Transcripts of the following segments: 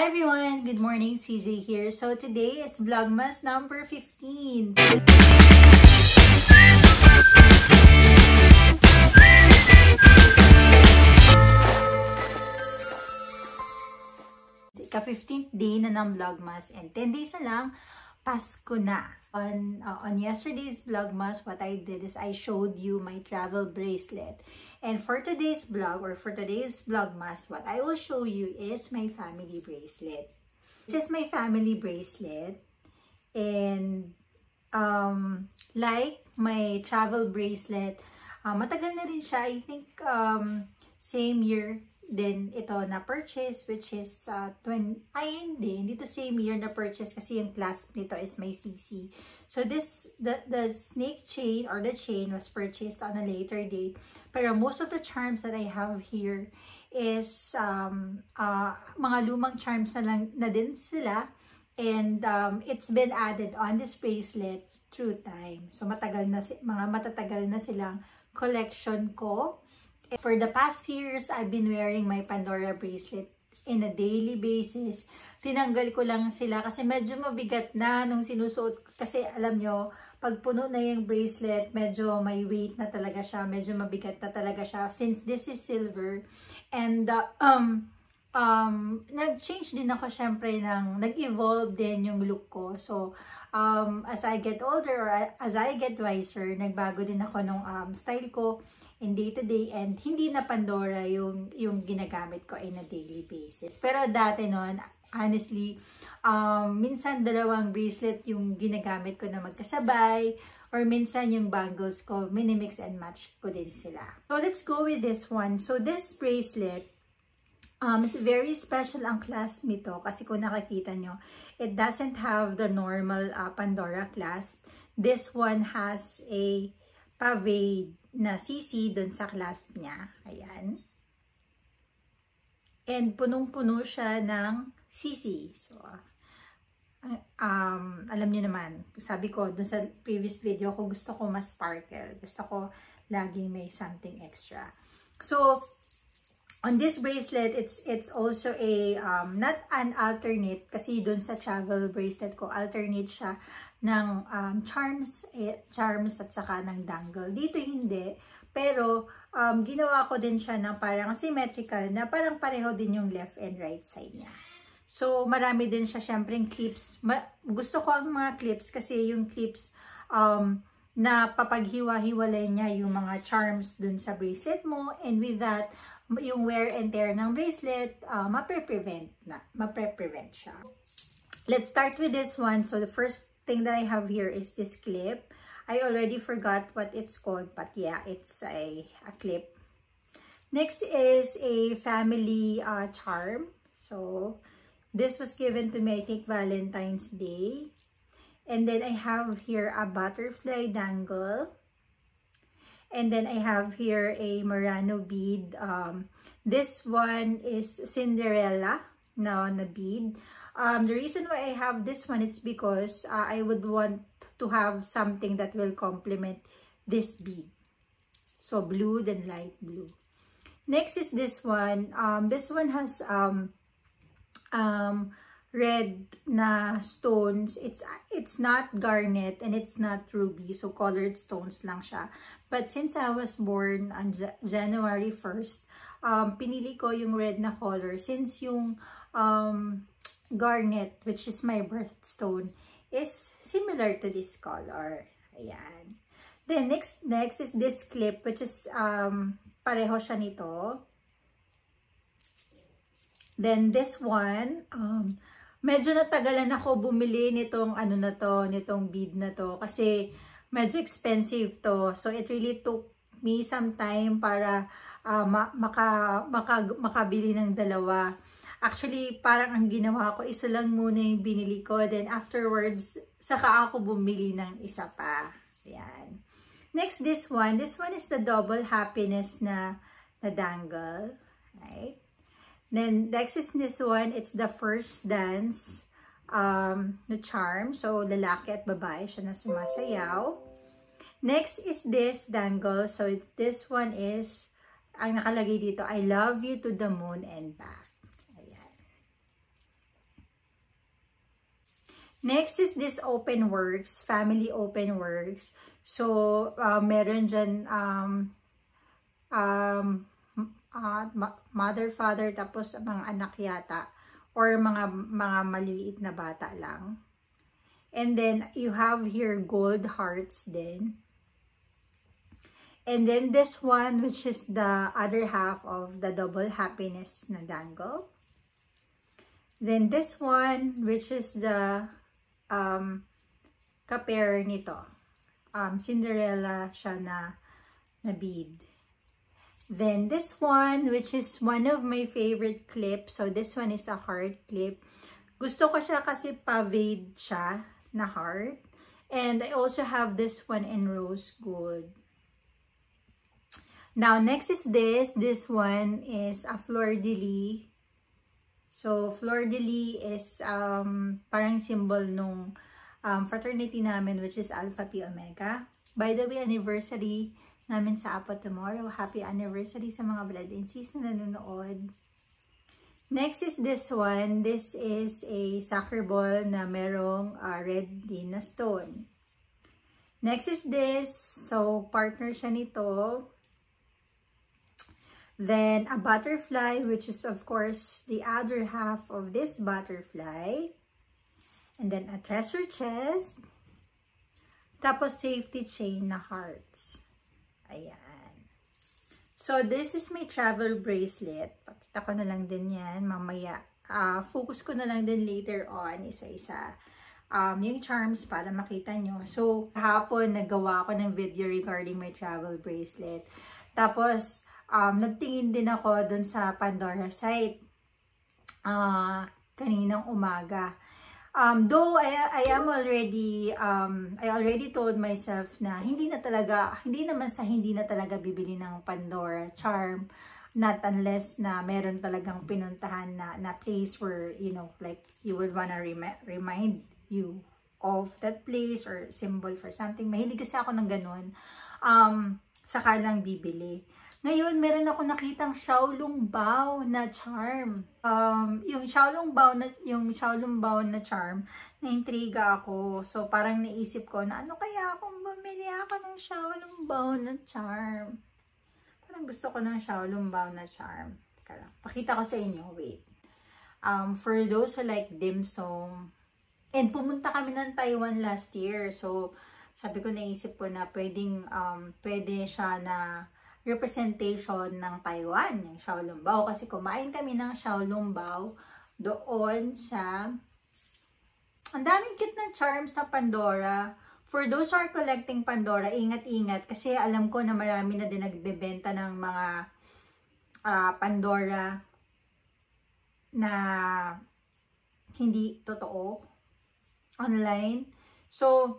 Hi everyone! Good morning, CJ here. So today is Vlogmas number 15. Ika-15th day na ng Vlogmas and 10 days na lang, Pasko na. On, uh, on yesterday's Vlogmas, what I did is I showed you my travel bracelet. And for today's vlog or for today's Vlogmas, what I will show you is my family bracelet. This is my family bracelet. And um, like my travel bracelet, uh, matagal na rin siya. I think um, same year din ito na purchase which is uh, 20, ay hindi, hindi to same year na purchase kasi yung clasp nito is my CC. So this, the, the snake chain or the chain was purchased on a later date. Pero most of the charms that I have here is um, uh, mga lumang charms na lang na din sila. And um, it's been added on this bracelet through time. So matagal na, mga matatagal na silang collection ko. For the past years, I've been wearing my Pandora bracelet in a daily basis. Tinanggal ko lang sila kasi medyo mabigat na nung sinusuot. Kasi alam nyo, pag puno na yung bracelet, medyo may weight na talaga siya. Medyo mabigat na talaga siya. Since this is silver. And uh, um, um, nag-change din ako syempre ng, nag-evolve din yung look ko. So, um, as I get older or as I get wiser, nagbago din ako ng um, style ko in day-to-day and hindi na Pandora yung, yung ginagamit ko in a daily basis. Pero dati noon, honestly, um, minsan dalawang bracelet yung ginagamit ko na magkasabay or minsan yung bangles ko, mini-mix and match ko din sila. So, let's go with this one. So, this bracelet, um, is very special ang clasp nito kasi kung nakikita nyo, it doesn't have the normal uh, Pandora clasp. This one has a paved na CC dun sa clasp niya. Ayan. And punong-puno siya ng CC. So, um, alam niyo naman, sabi ko dun sa previous video ko, gusto ko mas sparkle. Gusto ko laging may something extra. So, on this bracelet, it's it's also a, um, not an alternate, kasi dun sa travel bracelet ko, alternate siya ng um, charms, eh, charms at saka ng dangle. Dito hindi, pero um, ginawa ko din siya ng parang symmetrical na parang pareho din yung left and right side niya. So, marami din siya syempre clips. Ma gusto ko ang mga clips kasi yung clips um, na papaghiwa-hiwalay niya yung mga charms dun sa bracelet mo and with that, yung wear and tear ng bracelet, uh, mapre-prevent na, mapre-prevent siya. Let's start with this one. So, the first thing that I have here is this clip. I already forgot what it's called, but yeah, it's a, a clip. Next is a family uh, charm. So, this was given to me, I think, Valentine's Day. And then I have here a butterfly dangle. And then I have here a Murano bead. Um, this one is Cinderella now on na bead. Um, the reason why I have this one is because uh, I would want to have something that will complement this bead. So blue, then light blue. Next is this one. Um, this one has um, um, red na stones. It's it's not garnet and it's not ruby. So colored stones lang siya. But since I was born on January 1st, um, pinili ko yung red na color. Since yung um, garnet, which is my birthstone, is similar to this color. Ayan. Then, next, next is this clip, which is, um, pareho siya nito. Then, this one, um, medyo natagalan ako bumili nitong, ano na to, nitong bead na to. Kasi, medyo expensive to. So, it really took me some time para uh, maka, maka, makabili ng dalawa. Actually, parang ang ginawa ko, isa lang muna yung binili ko. Then afterwards, saka ako bumili ng isa pa. Ayan. Next, this one. This one is the double happiness na, na dangle. Right? Then, next is this one. It's the first dance um, na charm. So, lalaki at babae siya na sumasayaw. Next is this dangle. So, this one is, ang nakalagay dito, I love you to the moon and back. Next is this Open Works, Family Open Works. So, uh, meron dyan um, um, uh, mother, father, tapos mga anak yata. Or mga, mga maliliit na bata lang. And then, you have here gold hearts din. And then this one, which is the other half of the double happiness na dangle. Then this one, which is the um, ka-pair nito. Um, Cinderella siya na, na bead. Then this one, which is one of my favorite clips. So this one is a heart clip. Gusto ko siya kasi paved siya na heart. And I also have this one in rose gold. Now, next is this. This one is a fleur-de-lis So, fleur-de-lis is um, parang symbol nung um, fraternity namin, which is Alpha Pi Omega. By the way, anniversary namin sa Apo tomorrow. Happy anniversary sa mga blood and sis na nanonood. Next is this one. This is a soccer ball na merong uh, red din na stone. Next is this. So, partner siya nito. Then a butterfly, which is of course the other half of this butterfly. And then a treasure chest. Tapos safety chain na hearts. Ayan. So this is my travel bracelet. Pakita ko na lang din yan mamaya. Uh, focus ko na lang din later on isa-isa. Um, yung charms para makita nyo. So, kahapon nagawa ko ng video regarding my travel bracelet. Tapos, um, nagtingin din ako dun sa Pandora site uh, kaninang umaga. Um, though I, I am already, um, I already told myself na hindi na talaga, hindi naman sa hindi na talaga bibili ng Pandora charm, not unless na meron talagang pinuntahan na, na place where, you know, like you would wanna rem remind you of that place or symbol for something. Mahilig kasi ako ng ganun. Um, saka lang bibili. Ngayon, meron ako nakitang Shaolong Bao na charm. Um, yung Shaolong Bao na, yung Shaolong Bao na charm, na-intriga ako. So, parang naisip ko na ano kaya kung bumili ako ng Shaolong Bao na charm. Parang gusto ko ng Shaolong Bao na charm. Teka lang. Pakita ko sa inyo. Wait. Um, for those who like dim sum, and pumunta kami ng Taiwan last year. So, sabi ko naisip ko na pwedeng, um, pwede siya na representation ng Taiwan, yung Xiaolongbao. Kasi kumain kami ng Xiaolongbao doon sa... Ang daming cute na charms sa Pandora. For those who are collecting Pandora, ingat-ingat. Kasi alam ko na marami na din nagbebenta ng mga uh, Pandora na hindi totoo online. So,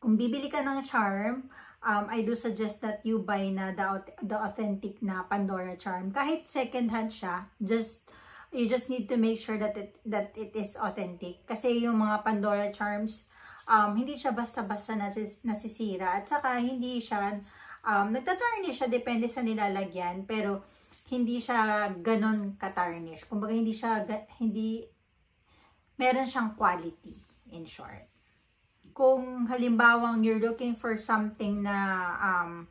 kung bibili ka ng charm, um, I do suggest that you buy na the, the authentic na Pandora charm. Kahit second hand siya, just you just need to make sure that it that it is authentic. Kasi yung mga Pandora charms, um, hindi siya basta-basta nasis, nasisira. At saka hindi siya, um, nagtatarnish siya, depende sa nilalagyan. Pero hindi siya ganon katarnish. Kumbaga hindi siya, hindi, meron siyang quality in short kung halimbawang you're looking for something na um,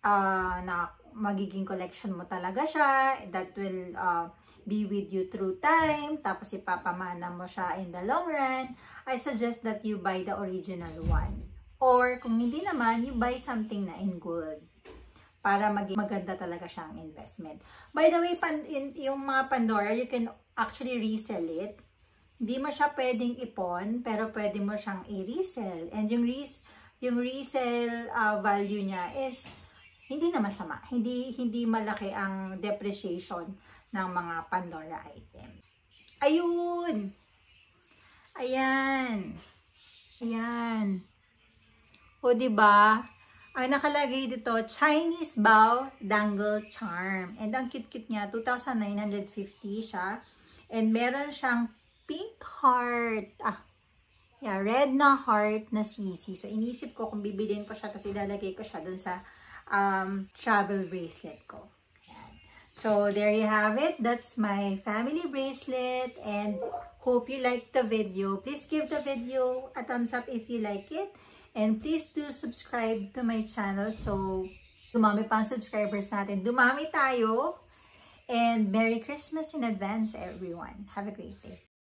uh, na magiging collection mo talaga siya, that will uh, be with you through time, tapos ipapamana mo siya in the long run, I suggest that you buy the original one. Or kung hindi naman, you buy something na in gold para maging maganda talaga siyang investment. By the way, pan, in, yung mga Pandora, you can actually resell it hindi mo siya pwedeng ipon, pero pwede mo siyang i-resell. And yung, res yung resell uh, value niya is hindi na masama. Hindi, hindi malaki ang depreciation ng mga Pandora item. Ayun! Ayan! Ayan! O, diba? Ang nakalagay dito, Chinese Bow Dangle Charm. And ang cute-cute niya, 2,950 siya. And meron siyang pink heart. Ah, yeah, red na heart na sisi. So, inisip ko kung bibilin ko siya, tapos ilalagay ko siya dun sa um, travel bracelet ko. So there you have it. That's my family bracelet and hope you liked the video. Please give the video a thumbs up if you like it. And please do subscribe to my channel so dumami pa ang subscribers natin. Dumami tayo. And Merry Christmas in advance everyone. Have a great day.